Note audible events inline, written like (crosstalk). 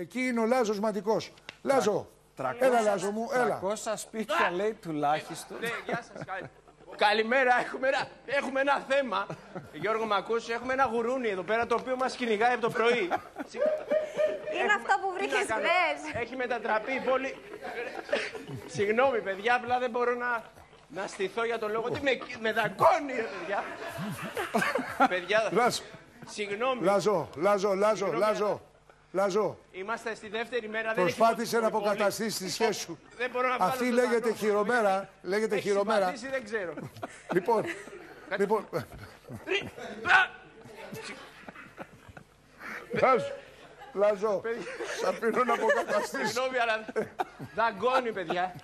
Εκεί είναι ο Λάζος Ματικός. Λάζο, έλα Λάζο μου, έλα. 300 σπίτια λέει τουλάχιστον. Ναι, γεια σας. καλη- Καλημέρα, έχουμε ένα, έχουμε ένα θέμα. Γιώργο μ' ακούς, έχουμε ένα γουρούνι εδώ πέρα το οποίο μας κυνηγάει από το πρωί. Συ- Είναι αυτό που Τι να βρήκε κάνω, χθες. Έχει μετατραπεί η πόλη. Συγγνώμη, παιδιά, απλά δεν μπορώ να, να στηθώ για τον λόγο ότι με, με δαγκώνει, ρε παιδιά. παιδιά, Λάζο, συγγνώμη. Λάζο, Λάζο, Λάζο, Λάζο. Λάζο, Είμαστε στη δεύτερη μέρα. δεν έχει προσπάθησε να πολύ- αποκαταστήσει τη σχέση σου. (laughs) Δεν μπορώ να βγάλω Αυτή το λέγεται δαγκό. χειρομέρα. Λέγεται Έχει χειρομέρα. συμπαθήσει, δεν ξέρω. (laughs) Λοιπόν, λοιπόν. (laughs) Λάζο, Λάζο, θα πίνω να αποκαταστήσω. Συγγνώμη, αλλά δαγκώνει, παιδιά.